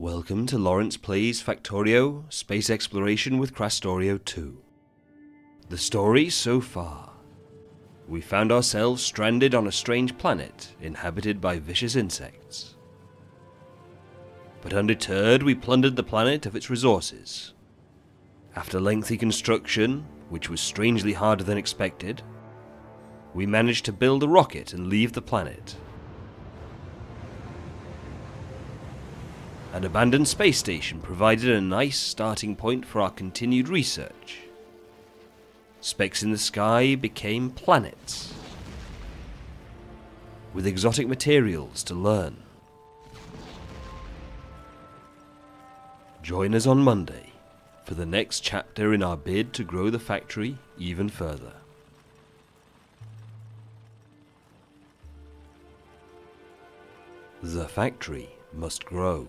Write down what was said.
Welcome to Laurence Plays Factorio Space Exploration with Krastorio 2. The story so far. We found ourselves stranded on a strange planet inhabited by vicious insects. But undeterred, we plundered the planet of its resources. After lengthy construction, which was strangely harder than expected, we managed to build a rocket and leave the planet. An abandoned space station provided a nice starting point for our continued research. Specks in the sky became planets, with exotic materials to learn. Join us on Monday for the next chapter in our bid to grow the factory even further. The factory must grow.